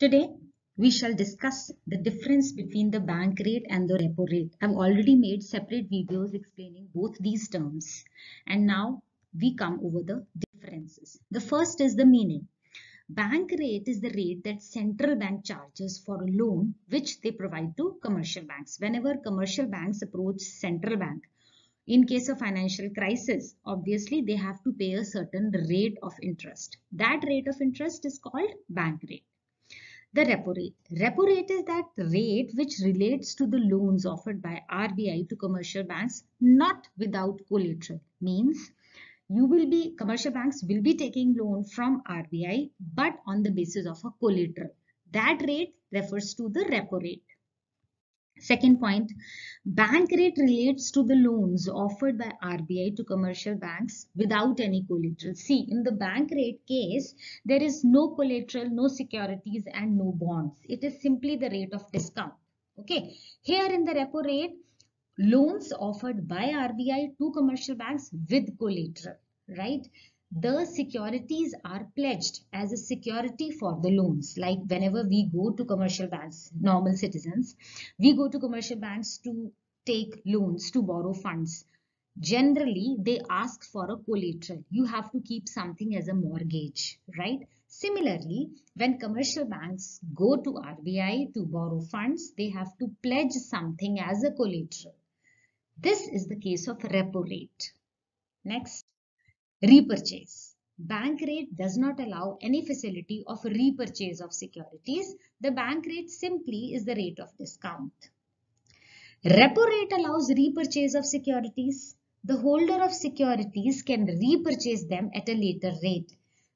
Today, we shall discuss the difference between the bank rate and the repo rate. I've already made separate videos explaining both these terms. And now we come over the differences. The first is the meaning. Bank rate is the rate that central bank charges for a loan which they provide to commercial banks. Whenever commercial banks approach central bank, in case of financial crisis, obviously they have to pay a certain rate of interest. That rate of interest is called bank rate. The repo rate. Repo rate is that rate which relates to the loans offered by RBI to commercial banks not without collateral. Means you will be commercial banks will be taking loan from RBI but on the basis of a collateral. That rate refers to the repo rate. Second point, bank rate relates to the loans offered by RBI to commercial banks without any collateral. See, in the bank rate case, there is no collateral, no securities and no bonds. It is simply the rate of discount. Okay. Here in the repo rate, loans offered by RBI to commercial banks with collateral, right? The securities are pledged as a security for the loans. Like whenever we go to commercial banks, normal citizens, we go to commercial banks to take loans, to borrow funds. Generally, they ask for a collateral. You have to keep something as a mortgage, right? Similarly, when commercial banks go to RBI to borrow funds, they have to pledge something as a collateral. This is the case of repo rate. Next, repurchase. Bank rate does not allow any facility of repurchase of securities. The bank rate simply is the rate of discount. Repo rate allows repurchase of securities. The holder of securities can repurchase them at a later rate.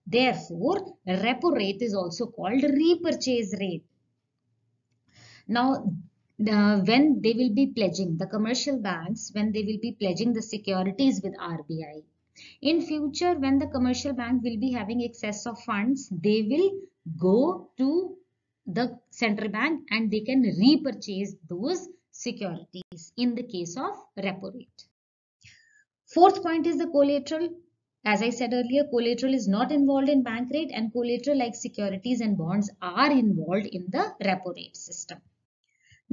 Therefore, repo rate is also called repurchase rate. Now, uh, when they will be pledging, the commercial banks, when they will be pledging the securities with RBI. In future, when the commercial bank will be having excess of funds, they will go to the central bank and they can repurchase those securities in the case of repo rate. Fourth point is the collateral. As I said earlier, collateral is not involved in bank rate and collateral like securities and bonds are involved in the repo rate system.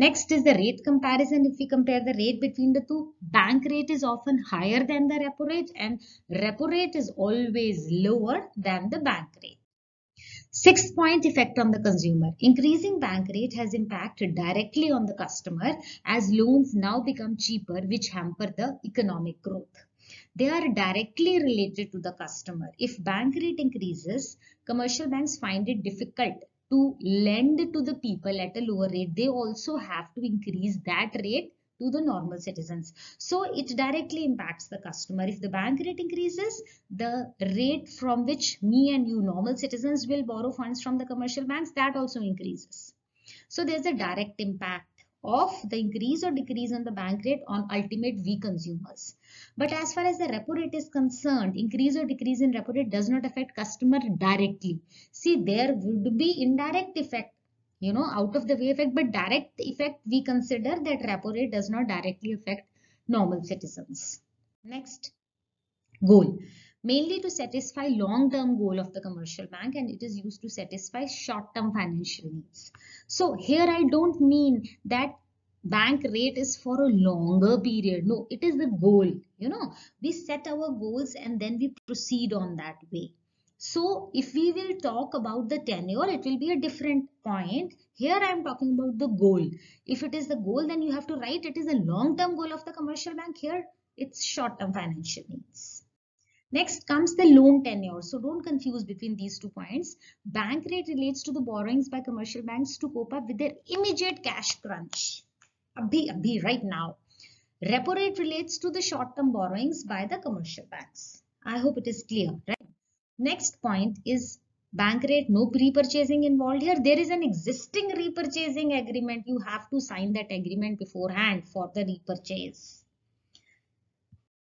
Next is the rate comparison. If we compare the rate between the two, bank rate is often higher than the repo rate and repo rate is always lower than the bank rate. Sixth point effect on the consumer. Increasing bank rate has impact directly on the customer as loans now become cheaper which hamper the economic growth. They are directly related to the customer. If bank rate increases, commercial banks find it difficult to lend to the people at a lower rate, they also have to increase that rate to the normal citizens. So it directly impacts the customer. If the bank rate increases, the rate from which me and you normal citizens will borrow funds from the commercial banks, that also increases. So there's a direct impact of the increase or decrease in the bank rate on ultimate we consumers. But as far as the repo rate is concerned, increase or decrease in repo rate does not affect customer directly. See, there would be indirect effect, you know, out of the way effect, but direct effect we consider that repo rate does not directly affect normal citizens. Next, goal mainly to satisfy long-term goal of the commercial bank and it is used to satisfy short-term financial needs. So here I don't mean that bank rate is for a longer period. No, it is the goal. You know, we set our goals and then we proceed on that way. So if we will talk about the tenure, it will be a different point. Here I am talking about the goal. If it is the goal, then you have to write it is a long-term goal of the commercial bank. Here, it's short-term financial needs. Next comes the loan tenure. So don't confuse between these two points. Bank rate relates to the borrowings by commercial banks to cope up with their immediate cash crunch. Abhi, abhi, right now. Repo rate relates to the short-term borrowings by the commercial banks. I hope it is clear, right? Next point is bank rate, no pre-purchasing involved here. There is an existing repurchasing agreement. You have to sign that agreement beforehand for the repurchase.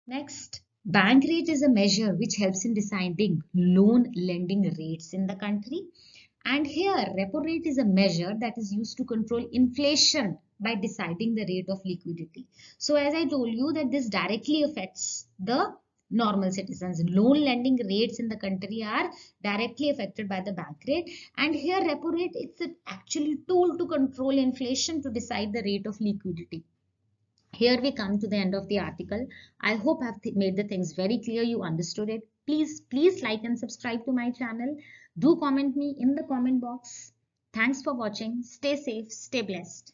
Next, Bank rate is a measure which helps in deciding loan lending rates in the country. And here repo rate is a measure that is used to control inflation by deciding the rate of liquidity. So as I told you that this directly affects the normal citizens. Loan lending rates in the country are directly affected by the bank rate. And here repo rate, it's an actually tool to control inflation to decide the rate of liquidity. Here we come to the end of the article. I hope I've made the things very clear. You understood it. Please, please like and subscribe to my channel. Do comment me in the comment box. Thanks for watching. Stay safe. Stay blessed.